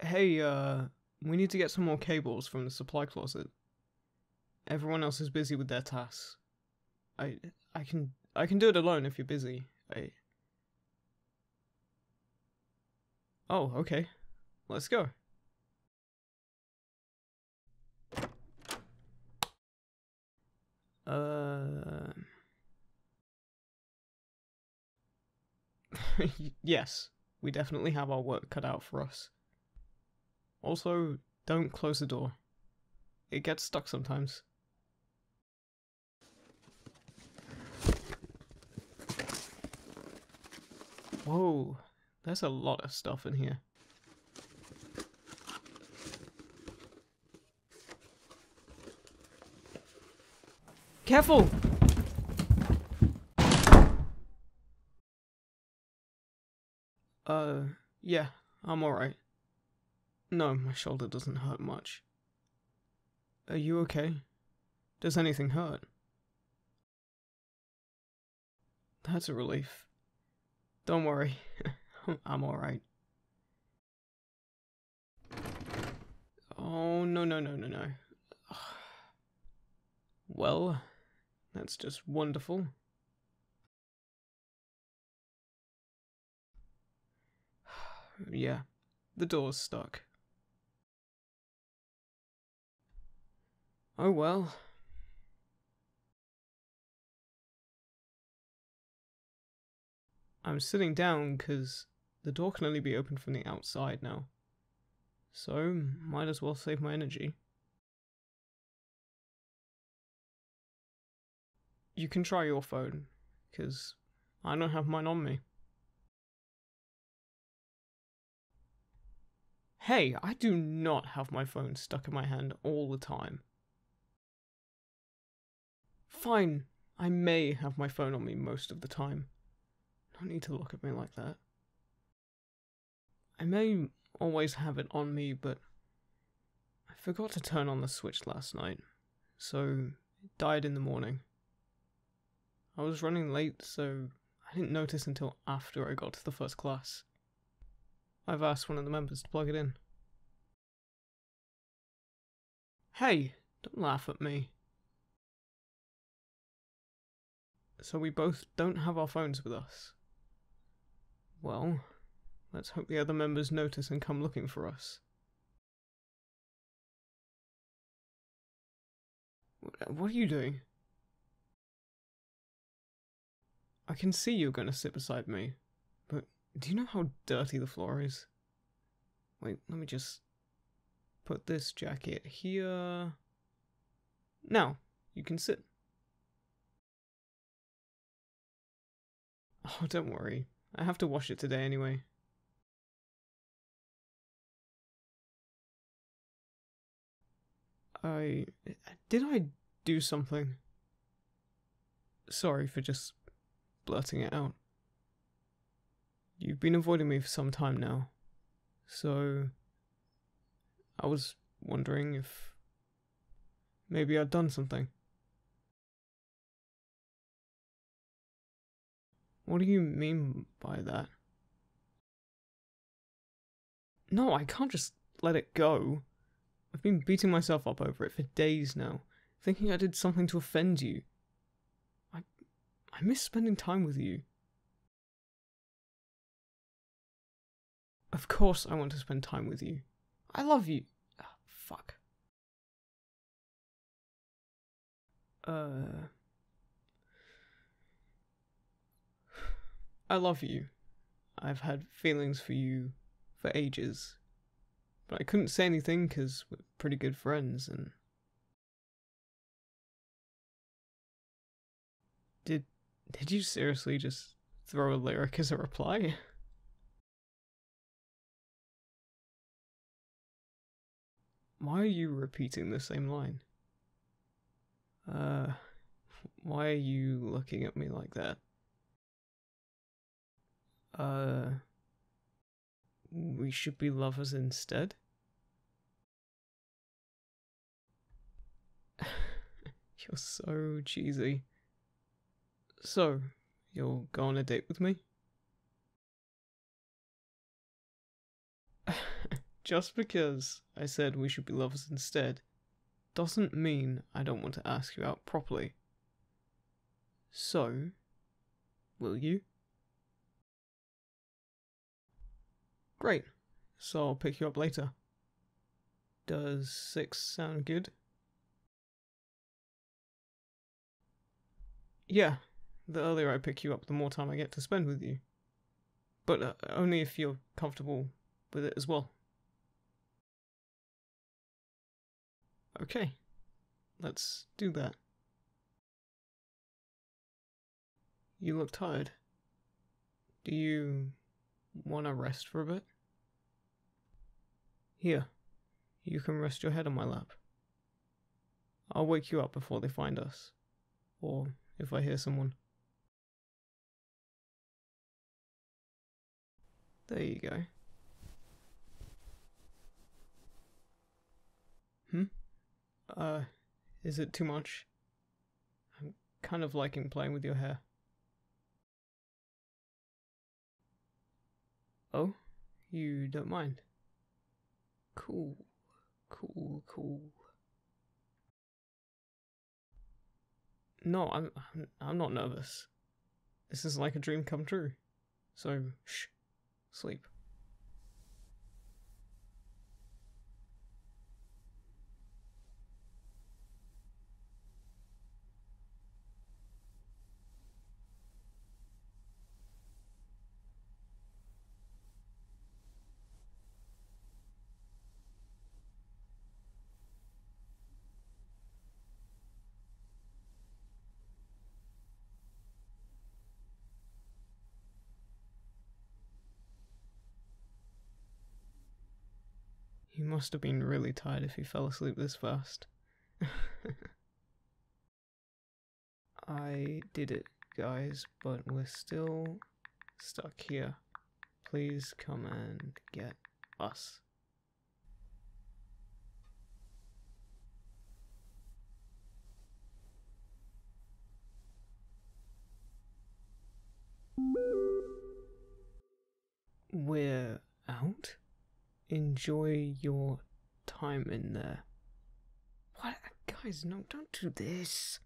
Hey, uh, we need to get some more cables from the supply closet. Everyone else is busy with their tasks. I I can I can do it alone if you're busy. I Oh, okay. Let's go. Uh yes, we definitely have our work cut out for us. Also, don't close the door. It gets stuck sometimes. Whoa, there's a lot of stuff in here. Careful! Uh, yeah, I'm alright. No, my shoulder doesn't hurt much. Are you okay? Does anything hurt? That's a relief. Don't worry, I'm alright. Oh, no, no, no, no, no. Well, that's just wonderful. yeah, the door's stuck. Oh well. I'm sitting down because the door can only be opened from the outside now. So, might as well save my energy. You can try your phone, because I don't have mine on me. Hey, I do not have my phone stuck in my hand all the time. Fine, I may have my phone on me most of the time. Don't need to look at me like that. I may always have it on me, but I forgot to turn on the switch last night, so it died in the morning. I was running late, so I didn't notice until after I got to the first class. I've asked one of the members to plug it in. Hey, don't laugh at me. So we both don't have our phones with us. Well, let's hope the other members notice and come looking for us. What are you doing? I can see you're going to sit beside me, but do you know how dirty the floor is? Wait, let me just put this jacket here. Now, you can sit. Oh, don't worry. I have to wash it today anyway. I... Did I do something? Sorry for just blurting it out. You've been avoiding me for some time now, so I was wondering if maybe I'd done something. What do you mean by that? No, I can't just let it go. I've been beating myself up over it for days now, thinking I did something to offend you. I I miss spending time with you. Of course I want to spend time with you. I love you. Oh, fuck. Uh I love you. I've had feelings for you for ages. But I couldn't say anything because we're pretty good friends and. Did. Did you seriously just throw a lyric as a reply? Why are you repeating the same line? Uh. Why are you looking at me like that? Uh, we should be lovers instead? You're so cheesy. So, you'll go on a date with me? just because I said we should be lovers instead doesn't mean I don't want to ask you out properly. So, will you? Great. So I'll pick you up later. Does six sound good? Yeah, the earlier I pick you up, the more time I get to spend with you. But uh, only if you're comfortable with it as well. Okay, let's do that. You look tired. Do you want to rest for a bit? Here, you can rest your head on my lap. I'll wake you up before they find us. Or if I hear someone. There you go. Hmm? Uh, is it too much? I'm kind of liking playing with your hair. Oh? You don't mind? Cool. Cool, cool. No, I'm, I'm not nervous. This is like a dream come true. So, shh. Sleep. He must have been really tired if he fell asleep this fast. I did it, guys, but we're still stuck here. Please come and get us. We're? Enjoy your time in there. What? Guys, no, don't do this.